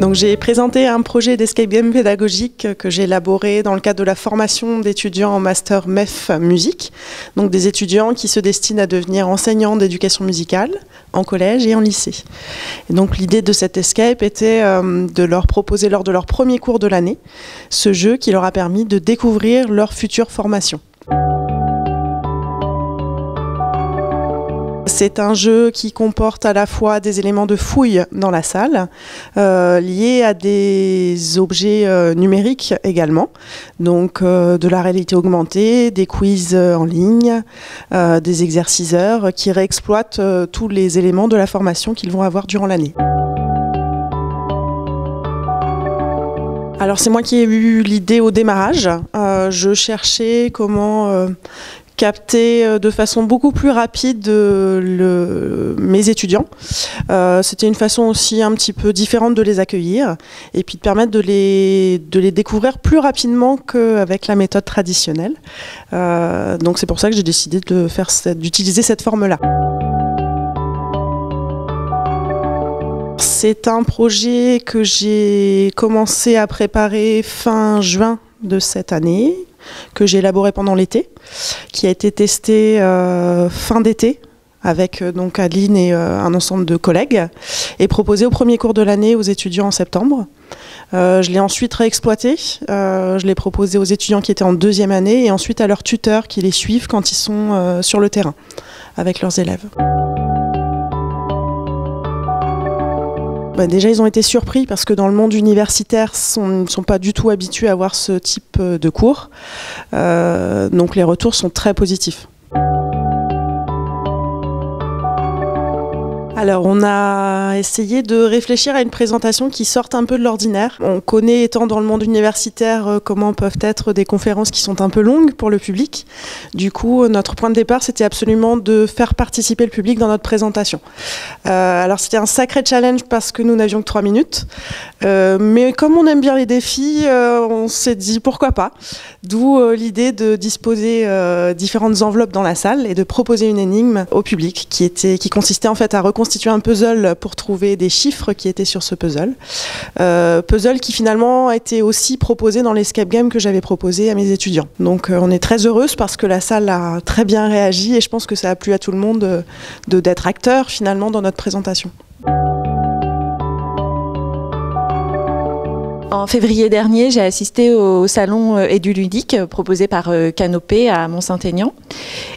Donc j'ai présenté un projet d'escape game pédagogique que j'ai élaboré dans le cadre de la formation d'étudiants en master MEF musique. Donc des étudiants qui se destinent à devenir enseignants d'éducation musicale en collège et en lycée. Donc l'idée de cet escape était euh, de leur proposer lors de leur premier cours de l'année ce jeu qui leur a permis de découvrir leur future formation. C'est un jeu qui comporte à la fois des éléments de fouille dans la salle, euh, liés à des objets euh, numériques également, donc euh, de la réalité augmentée, des quiz en ligne, des exerciceurs qui réexploitent tous les éléments de la formation qu'ils vont avoir durant l'année. Alors c'est moi qui ai eu l'idée au démarrage. je cherchais comment capter euh, de façon beaucoup plus rapide euh, mes étudiants. Euh, c'était une façon aussi un petit peu différente de les accueillir et puis de permettre de les, de les découvrir plus rapidement qu'avec la méthode traditionnelle. donc c'est pour ça que j'ai décidé d'utiliser cette forme-là. C'est un projet que j'ai commencé à préparer fin juin de cette année, que j'ai élaboré pendant l'été, qui a été testé euh, fin d'été avec euh, donc Adeline et euh, un ensemble de collègues, et proposé au premier cours de l'année aux étudiants en septembre. je l'ai ensuite réexploité, je l'ai proposé aux étudiants qui étaient en deuxième année et ensuite à leurs tuteurs qui les suivent quand ils sont sur le terrain avec leurs élèves. Bah, déjà, ils ont été surpris parce que dans le monde universitaire, ils ne sont pas du tout habitués à voir ce type euh, de cours. Euh, donc les retours sont très positifs. Alors, on a essayé de réfléchir à une présentation qui sorte un peu de l'ordinaire. On connaît, étant dans le monde universitaire, euh, comment peuvent être des conférences qui sont un peu longues pour le public. Du coup, notre point de départ, c'était absolument de faire participer le public dans notre présentation. Euh, alors, c'était un sacré challenge parce que nous n'avions que trois minutes. Euh, mais comme on aime bien les défis, on s'est dit pourquoi pas. D'où l'idée de disposer différentes enveloppes dans la salle et de proposer une énigme au public qui, était, qui consistait en fait à reconstituer constitué un puzzle pour trouver des chiffres qui étaient sur ce puzzle. Euh, puzzle qui finalement a été aussi proposé dans l'escape game que j'avais proposé à mes étudiants. Donc euh, on est très heureuse parce que la salle a très bien réagi et je pense que ça a plu à tout le monde de d'être acteur finalement dans notre présentation. En février dernier, j'ai assisté au salon EduLudique euh, proposé par euh, Canopé à Mont-Saint-Aignan.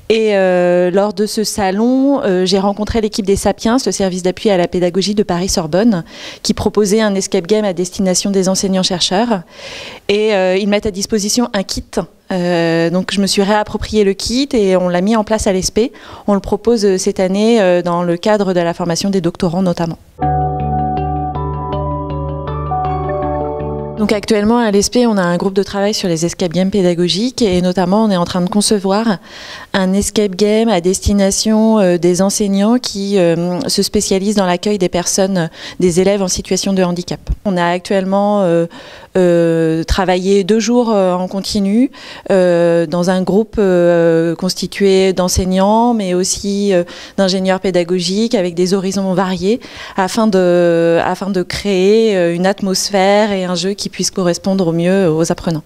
Et euh, lors de ce salon, j'ai rencontré l'équipe des Sapiens, le service d'appui à la pédagogie de Paris-Sorbonne, qui proposait un escape game à destination des enseignants-chercheurs. Et ils mettent à disposition un kit donc je me suis réapproprié le kit et on l'a mis en place à l'ESP. On le propose cette année dans le cadre de la formation des doctorants notamment. Donc actuellement à l'ESP, on a un groupe de travail sur les escape games pédagogiques et notamment on est en train de concevoir un escape game à destination euh, des enseignants qui euh, se spécialisent dans l'accueil des personnes, des élèves en situation de handicap. On a actuellement euh, travaillé deux jours en continu dans un groupe constitué d'enseignants mais aussi d'ingénieurs pédagogiques avec des horizons variés afin de, afin de créer une atmosphère et un jeu qui qui puisse correspondre au mieux aux apprenants.